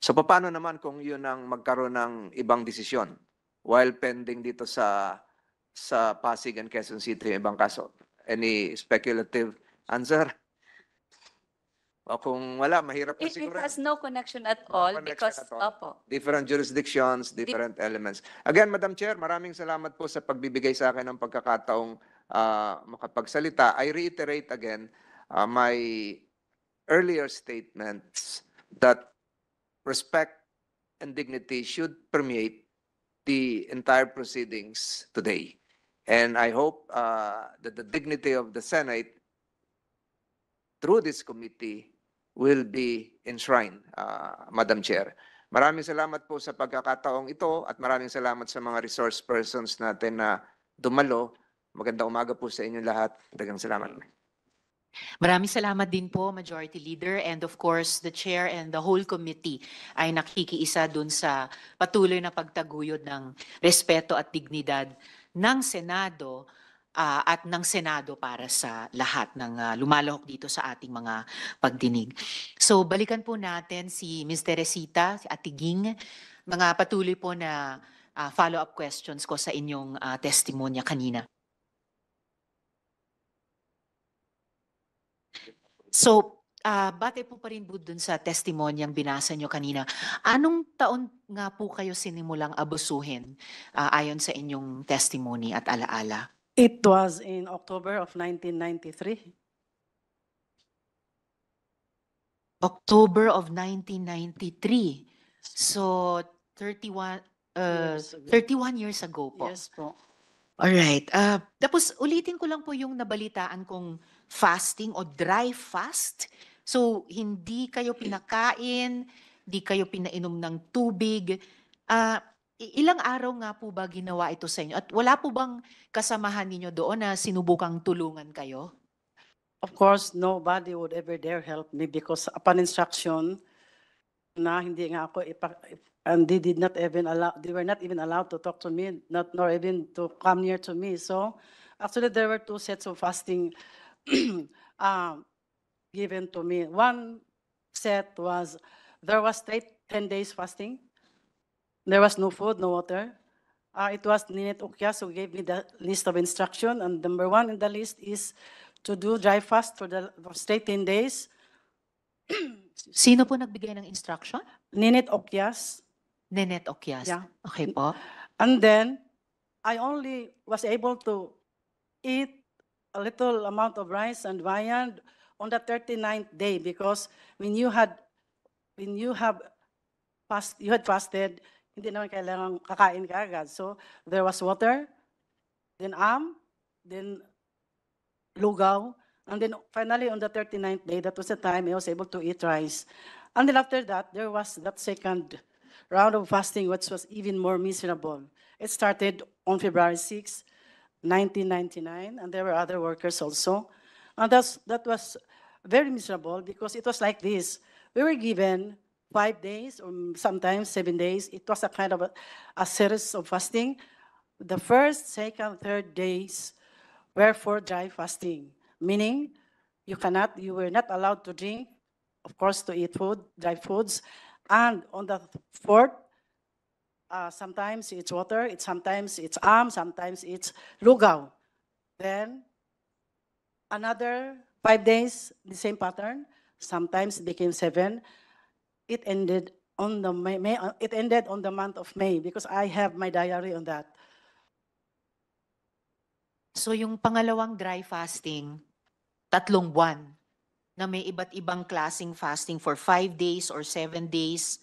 So paano naman kung yun ang magkaroon ng ibang desisyon while pending dito sa sa Pasig and Quezon City yung ibang kaso? Any speculative answer? O kung wala, mahirap na It, it siguro. has no connection at all connection because, at all. opo. Different jurisdictions, different elements. Again, Madam Chair, maraming salamat po sa pagbibigay sa akin ng pagkakataong ah, makapagsalita. I reiterate again ah, my earlier statements that respect and dignity should permeate the entire proceedings today. And I hope uh, that the dignity of the Senate through this committee will be enshrined, uh, Madam Chair. Maraming salamat po sa pagkakataong ito at maraming salamat sa mga resource persons natin na dumalo. Magandang umaga po sa inyo lahat. Dagang salamat. Maraming salamat din po, Majority Leader, and of course, the Chair and the whole committee ay nakikiisa dun sa patuloy na pagtaguyod ng respeto at dignidad ng Senado ah, at ng Senado para sa lahat ng ah, lumalahok dito sa ating mga pagdinig. So, balikan po natin si Ms. Teresita, si Ate Ging, mga patuloy po na ah, follow-up questions ko sa inyong ah, testimonya kanina. So, ah batay po pa rin po dun sa testimonyang binasa nyo kanina. Anong taon nga po kayo sinimulang abusuhin ah, ayon sa inyong testimony at alaala? It was in October of 1993. October of 1993. So, 31, uh, Years ago. 31 years ago po. Yes po. Alright. ah tapos ulitin ko lang po yung nabalitaan kong fasting o dry fast. So, hindi kayo pinakain, hindi kayo pinainom ng tubig. Ah, ilang araw nga po ba ginawa ito sa inyo? At wala po bang kasamahan ninyo doon na sinubukang tulungan kayo? Of course, nobody would ever dare help me because upon instruction na hindi nga ako ipa, and they did not even allow, they were not even allowed to talk to me, not nor even to come near to me. So actually, there were two sets of fasting (clears throat) um, given to me. One set was, there was straight 10 days fasting. There was no food, no water. Uh, it was Ninit Ukyas who gave me the list of instruction, and number one in the list is to do dry fast for the for straight 10 days. (clears throat) Sino po nagbigay ng instruction? Ninit Okyas. Nenet Okyas. Yeah. Okay po. And then I only was able to eat a little amount of rice and viand on the 39th day because when you had when you have fast you had fasted hindi naman kailangan kakain ka agad. So there was water, then am, then lugaw, And then finally, on the 39th day, that was the time I was able to eat rice. And then after that, there was that second round of fasting, which was even more miserable. It started on February 6, 1999, and there were other workers also. And that's, that was very miserable because it was like this. We were given five days or sometimes seven days. It was a kind of a, a series of fasting. The first, second, third days were for dry fasting, meaning you cannot, you were not allowed to drink, of course, to eat food, dry foods. And on the fourth, uh, sometimes it's water, it's sometimes it's arm, sometimes it's lugaw. Then another five days, the same pattern. Sometimes became seven. It ended on the May, May uh, it ended on the month of May because I have my diary on that. So yung pangalawang dry fasting, tatlong buwan na may iba't ibang klasing fasting for five days or seven days,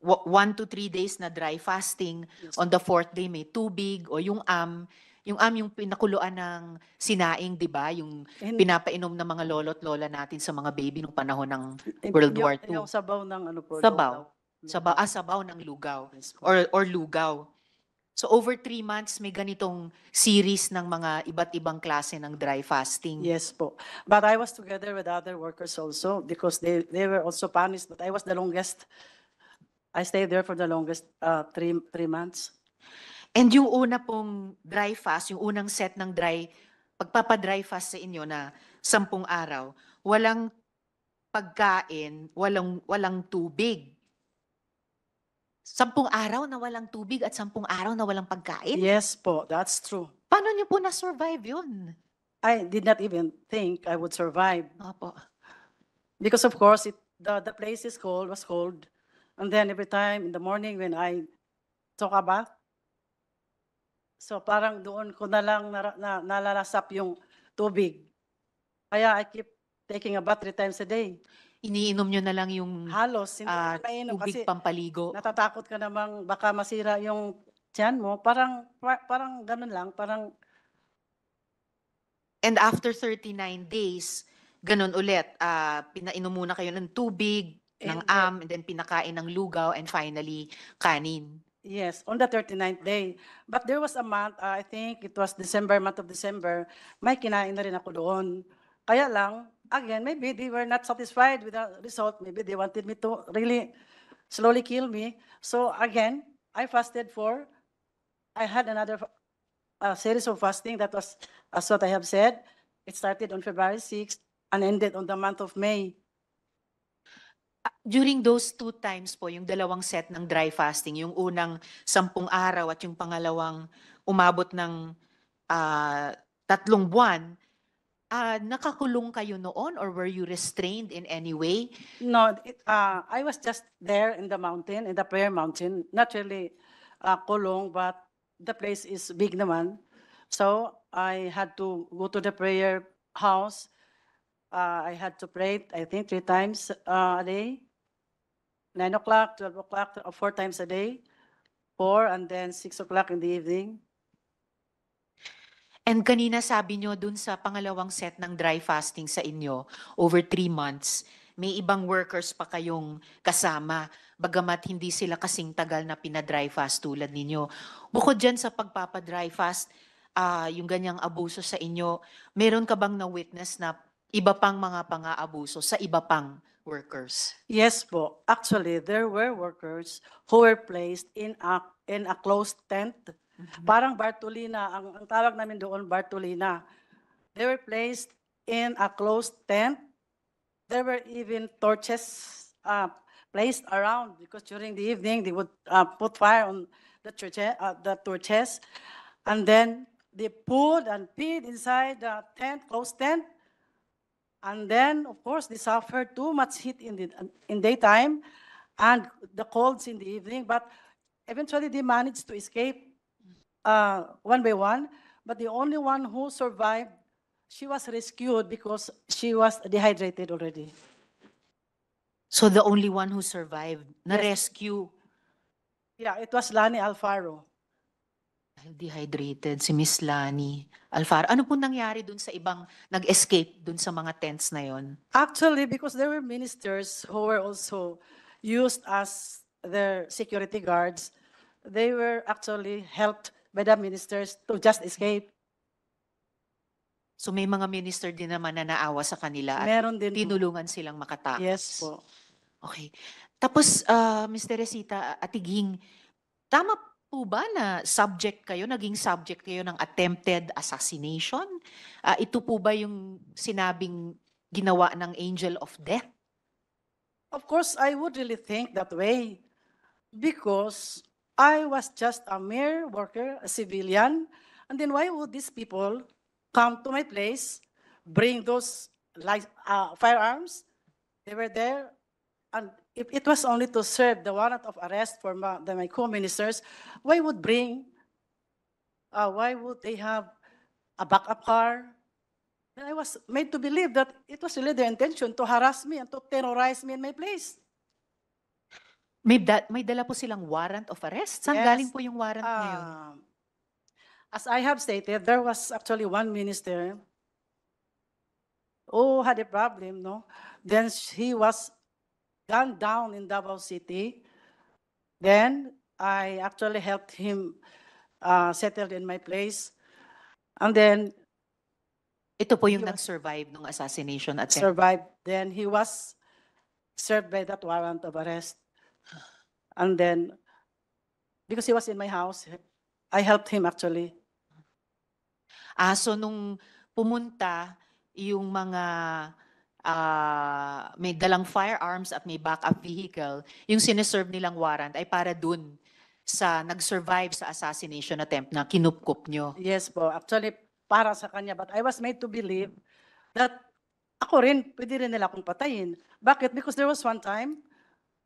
one to three days na dry fasting, Yes. on the fourth day may tubig o yung am, yung am yung pinakuluan ng sinaing, di ba? Yung And pinapainom ng mga lolo't lola natin sa mga baby nung panahon ng World yung- War II. Yung sabaw ng ano po. Sabaw. lugaw. sabaw, ah, sabaw ng lugaw Yes po. or, or lugaw. So over three months, may ganitong series ng mga iba't ibang klase ng dry fasting. Yes po. But I was together with other workers also because they, they were also punished, but I was the longest. I stayed there for the longest, uh, three, three months. And yung una pong dry fast, yung unang set ng dry, pagpapadry fast sa inyo na sampung araw, walang pagkain, walang, walang tubig. Sampung araw na walang tubig at sampung araw na walang pagkain? Yes po, that's true. Paano niyo po na-survive yun? I did not even think I would survive Opo. because of course it, the, the place is cold, was cold. And then every time in the morning when I took a bath, so parang doon ko na lang nara- na, nalalasap yung tubig. Kaya I keep taking a bath three times a day. Iniinom niyo na lang yung Halos, hindi ah, ko mainom tubig kasi pampaligo. natatakot ka namang baka masira yung tiyan mo. Parang, pa- parang ganun lang, parang And after 39 days, ganun ulit, ah, pinainom muna kayo ng tubig, ng And, uh, am, and then pinakain ng lugaw, and finally, kanin. Yes, on the 39th day. But there was a month, uh, I think it was December, month of December, may kinain na rin ako doon. Kaya lang, again, maybe they were not satisfied with the result. Maybe they wanted me to really slowly kill me. So again, I fasted for, I had another uh, series of fasting. That was, as what I have said. It started on February 6th and ended on the month of May. During those two times po, yung dalawang set ng dry fasting, yung unang sampung araw at yung pangalawang umabot ng ah, tatlong buwan, ah, nakakulong kayo noon or were you restrained in any way? No, it, uh, I was just there in the mountain, in the prayer mountain, not really uh, kulong, but the place is big naman. So I had to go to the prayer house. Uh, I had to pray, I think, three times uh, a day. Nine o'clock, twelve o'clock, four times a day. Four, and then six o'clock in the evening. And kanina sabi nyo dun sa pangalawang set ng dry fasting sa inyo, over three months, may ibang workers pa kayong kasama, bagamat hindi sila kasing tagal na pinadry fast tulad ninyo. Bukod dyan sa pagpapadry fast, ah, yung ganyang abuso sa inyo, meron ka bang na-witness na iba pang mga pang-aabuso sa iba pang workers? Yes po. Actually, there were workers who were placed in a, in a closed tent. Parang Bartolina, ang, ang tawag namin doon, Bartolina. They were placed in a closed tent. There were even torches uh, placed around because during the evening, they would uh, put fire on the, church, uh, the torches. And then they put and peed inside the tent, closed tent. And then, of course, they suffered too much heat in the in daytime and the colds in the evening. But eventually, they managed to escape uh, one by one. But the only one who survived, she was rescued because she was dehydrated already. So the only one who survived, na-rescue, Yeah, it was Lani Alfaro. Dahil dehydrated, si Miss Lani Alfaro. Ano po nangyari dun sa ibang nag-escape dun sa mga tents na yon? Actually, because there were ministers who were also used as their security guards, they were actually helped by the ministers to just escape. So may mga minister din naman na naawa sa kanila at Meron din. po. tinulungan silang makatakas. Yes po. Okay. Tapos, uh, Ms. Teresita Atiging, tama po ba na subject kayo, naging subject kayo ng attempted assassination? Ah, ito po ba yung sinabing ginawa ng angel of death? Of course, I would really think that way because I was just a mere worker, a civilian. And then why would these people come to my place, bring those like uh, firearms? They were there, and if it was only to serve the warrant of arrest for my, the, my co-ministers, why would bring? Uh, why would they have a backup car? And I was made to believe that it was really their intention to harass me and to terrorize me in my place. May, da- may dala po silang warrant of arrest? Saan Yes. galing po yung warrant na yun? Um, As I have stated, there was actually one minister who had a problem, no? Then he was gunned down in Davao City. Then I actually helped him uh, settled in my place. And then Ito po yung nag-survive ng assassination attempt. survived. Then he was served by that warrant of arrest. And then, because he was in my house, I helped him actually. Ah, so nung pumunta yung mga ah, may dalang firearms at may backup vehicle, yung sineserve nilang warrant ay para dun sa nag-survive sa assassination attempt na kinupkup nyo. Yes po, actually para sa kanya. But I was made to believe that ako rin, pwede rin nila akong patayin. Bakit? Because there was one time,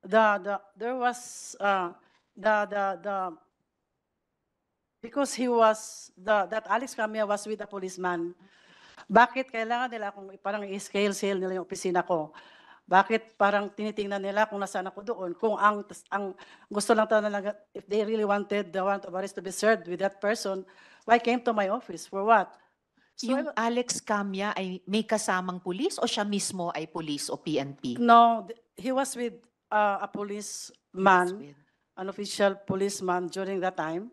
the, the, there was, uh, the, the, the, because he was, the, that Alex Camia was with a policeman. Bakit kailangan nila akong parang i-scale sale nila yung opisina ko? Bakit parang tinitingnan nila kung nasaan ako doon? Kung ang, ang gusto lang talaga, if they really wanted the warrant of arrest to be served with that person, why came to my office? For what? So Yung Alex Camia ay may kasamang pulis o siya mismo ay pulis o PNP? no, he was with uh, a policeman, With- an official policeman during that time.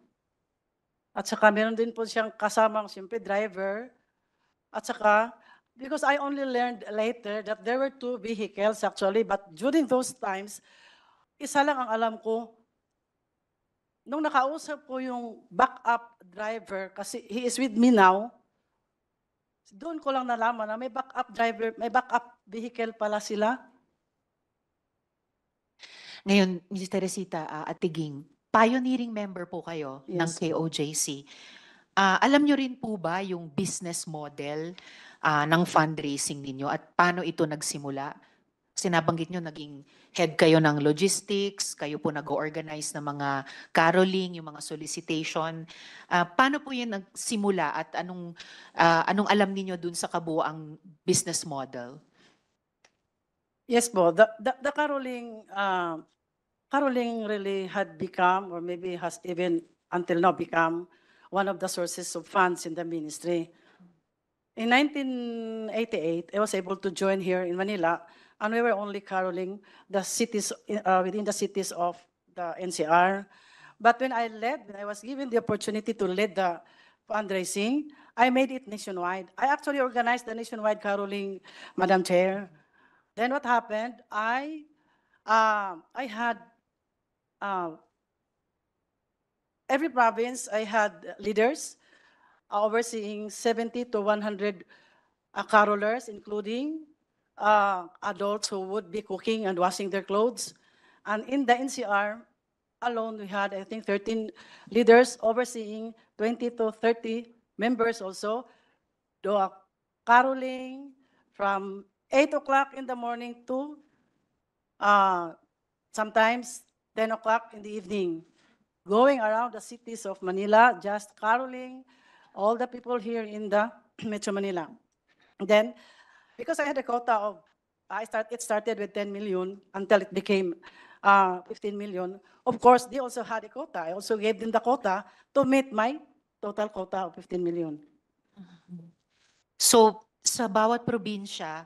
At saka meron din po siyang kasamang siyempre driver. At saka, because I only learned later that there were two vehicles actually, but during those times, isa lang ang alam ko, nung nakausap ko yung backup driver, kasi he is with me now, doon ko lang nalaman na may backup driver, may backup vehicle pala sila. Ngayon, Ms. Teresita ah, Atiging, pioneering member po kayo ng Yes. KOJC. Ah, alam nyo rin po ba yung business model ah, ng fundraising ninyo at paano ito nagsimula? Sinabanggit nyo naging head kayo ng logistics, kayo po nag-organize ng mga caroling, yung mga solicitation. Ah, paano po yan nagsimula at anong ah, anong alam niyo dun sa kabuang business model? Yes po, the, the, the caroling, uh, caroling really had become, or maybe has even until now become, one of the sources of funds in the ministry. In 1988, I was able to join here in Manila, and we were only caroling the cities, uh, within the cities of the NCR. But when I led, when I was given the opportunity to lead the fundraising, I made it nationwide. I actually organized the nationwide caroling, Madam Chair. Then what happened? I, uh, I had, uh, every province, I had leaders overseeing 70 to 100 uh, carolers, including uh, adults who would be cooking and washing their clothes. And in the NCR alone, we had, I think, 13 leaders overseeing 20 to 30 members also, do caroling from 8 o'clock in the morning to uh, sometimes 10 o'clock in the evening, going around the cities of Manila, just caroling, all the people here in the (clears throat) Metro Manila. Then, because I had a quota of, I start, it started with 10 million until it became uh, 15 million. Of course, they also had a quota. I also gave them the quota to meet my total quota of 15 million. So, sa bawat probinsya,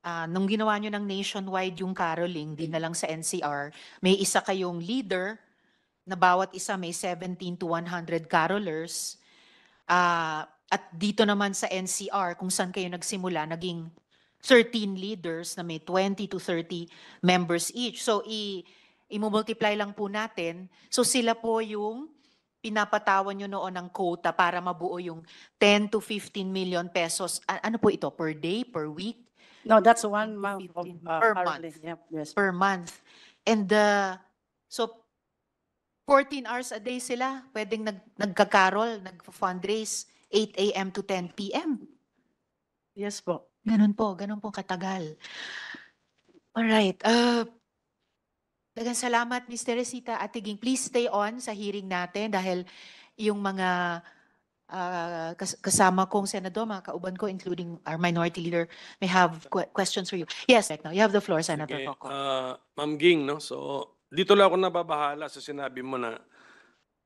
ah, nung ginawa nyo ng nationwide yung caroling, di na lang sa NCR, may isa kayong leader na bawat isa may 17 to 100 carolers. Ah, at dito naman sa NCR, kung saan kayo nagsimula, naging 13 leaders na may 20 to 30 members each. So, i- i-multiply lang po natin. So, sila po yung pinapatawan nyo noon ng quota para mabuo yung 10 to 15 million pesos. A- ano po ito? Per day? Per week? No, that's one month of 15 uh, per month. Yep, yes. Per month. And uh, so 14 hours a day sila pwedeng nag, nagka-carol, nag-fundraise 8 a.m. to 10 p.m. Yes po. Ganun po, ganun po katagal. Alright. Uh, dagang salamat, Ms. Teresita Atiging. Please stay on sa hearing natin dahil yung mga kas- kasama kong senador, mga kauban ko, including our minority leader, may have que- questions for you. Yes, right now. You have the floor, Senator Sige, Coco. ah, Ma'am Ging, no? So, dito lang ako nababahala sa sinabi mo na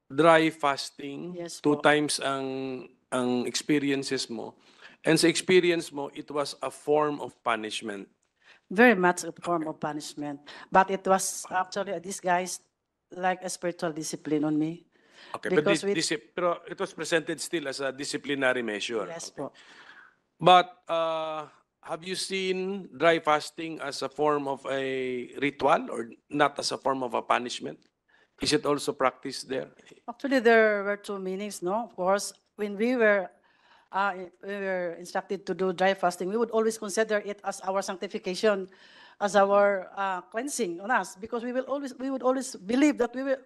dry fasting, Yes two po. times ang ang experiences mo. And sa experience mo, it was a form of punishment. Very much a form of punishment. But it was actually a disguise like a spiritual discipline on me. Okay, but Because this, with- disip- pero it was presented still as a disciplinary measure. Yes Okay. po. But uh, have you seen dry fasting as a form of a ritual or not as a form of a punishment? Is it also practiced there? Actually, there were two meanings, no? Of course, when we were, uh, we were instructed to do dry fasting, we would always consider it as our sanctification, as our uh, cleansing on us, because we will always, we would always believe that we were,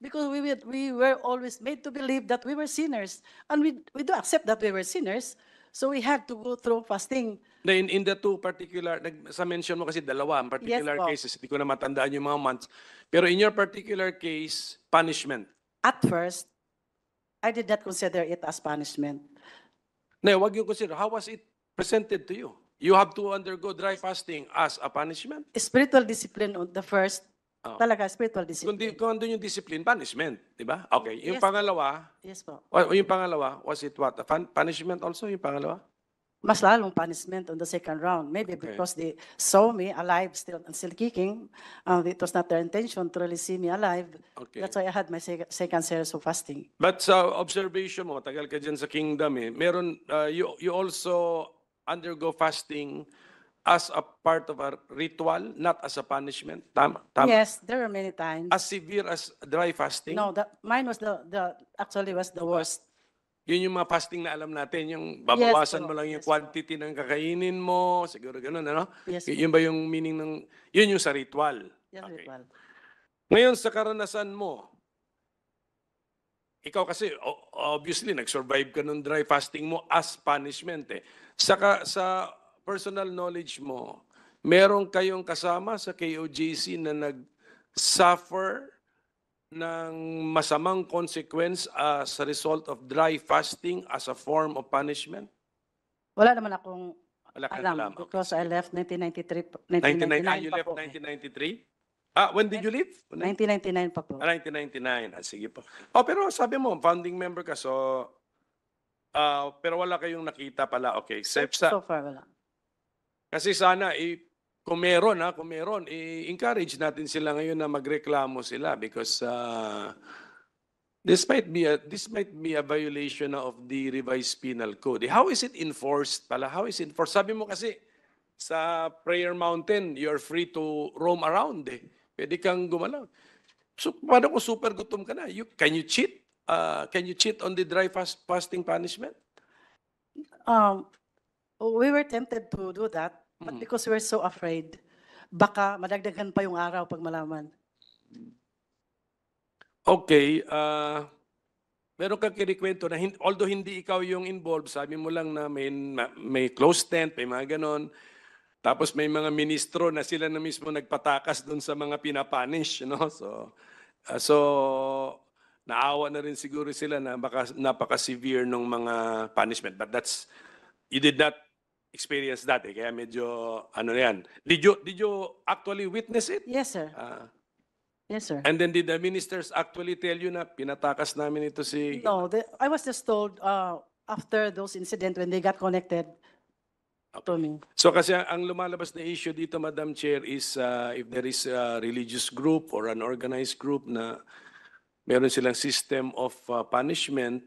because we we were always made to believe that we were sinners, and we, we do accept that we were sinners, so we had to go through fasting. Na in, in the two particular, nag, sa mention mo kasi dalawa, ang particular po. cases, hindi ko na matandaan yung mga months. Pero in your particular case, punishment. At first, I did not consider it as punishment. Na wag yung consider, how was it presented to you? You have to undergo dry fasting as a punishment? Spiritual discipline on the first, Oh. talaga spiritual Kung, di, discipline. kung andun yung discipline, punishment. Di ba? Okay. Yung Yes. pangalawa, Yes po. wa- yung pangalawa, was it what? A fun- punishment also yung pangalawa? mas lalong punishment on the second round. Maybe Okay. because they saw me alive still and still kicking. Uh, it was not their intention to really see me alive. Okay. That's why I had my sec- second series of fasting. But sa observation mo, tagal ka dyan sa kingdom eh, meron, uh, you, you also undergo fasting as a part of a ritual, not as a punishment. Tama? Tama? Yes, there were many times. As severe as dry fasting? No, that, mine was the, the, actually was the worst. Yun yung mga fasting na alam natin, yung babawasan po. mo lang yung Yes quantity ng kakainin mo, siguro ganun, ano? Yes, Y- yun ba yung meaning ng, yun yung sa ritual? yes, Okay. ritual. Ngayon sa karanasan mo, ikaw kasi obviously nag-survive ka nung dry fasting mo as punishment eh. Saka sa personal knowledge mo, meron kayong kasama sa KOJC na nag-suffer ng masamang consequence as a result of dry fasting as a form of punishment? Wala naman akong Wala kang alam alam. because I left 1993, pa- 1999, ah, 1999 you pa left po. eh. 1993? Ah, when did you leave? 1999 pa po. Ah, 1999. Ah, sige po. Oh, pero sabi mo, founding member ka, so... ah, pero wala kayong nakita pala. Okay. Sa, sa, So far, wala. Kasi sana, i, kung meron, ha, kung meron, i-encourage natin sila ngayon na magreklamo sila because uh, this might be a this might be a violation of the revised penal code. How is it enforced pala? How is it enforced? Sabi mo kasi sa Prayer Mountain, you're free to roam around eh. Pwede kang gumalaw. So, paano kung super gutom ka na? You, can you cheat? Uh, can you cheat on the dry fast, fasting punishment? Um, we were tempted to do that, but Mhm. because we were so afraid, baka madagdagan pa yung araw pag malaman. Okay, ah meron kang kinikwento na hin- although hindi ikaw yung involved, sabi mo lang na may, ma- may close tent, may mga ganon. Tapos may mga ministro na sila na mismo nagpatakas doon sa mga pinapanish, no? So, ah, so naawa na rin siguro sila na baka, napaka-severe ng mga punishment. But that's, you did not experience that eh, kaya medyo ano na yan. Did you, did you actually witness it? Yes, sir. Ah, Yes, sir. And then did the ministers actually tell you na pinatakas namin ito si... No, the, I was just told, uh, after those incidents, when they got connected to me. So kasi ang- ang lumalabas na issue dito, Madam Chair, is uh, if there is a religious group or an organized group na meron silang system of uh, punishment,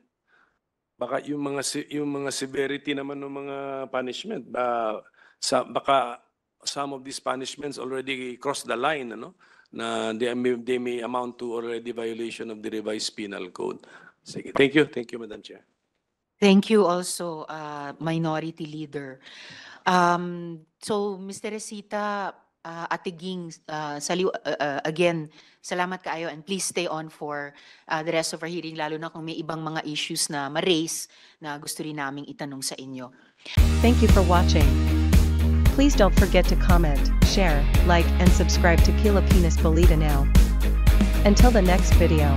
baka yung mga yung mga severity naman ng mga punishment, uh, sa baka some of these punishments already cross the line, ano? Na they may, they may amount to already violation of the revised penal code. Sige. Thank you. Thank you, Madam Chair. Thank you also, uh, Minority Leader. Um, so, Mr. Resita, uh, Atiging, uh, saliw, uh, uh, again, salamat kaayo and please stay on for uh, the rest of our hearing, lalo na kung may ibang mga issues na ma-raise na gusto rin naming itanong sa inyo. Thank you for watching. Please don't forget to comment, share, like, and subscribe to Pilipinas Balita Now. Until the next video.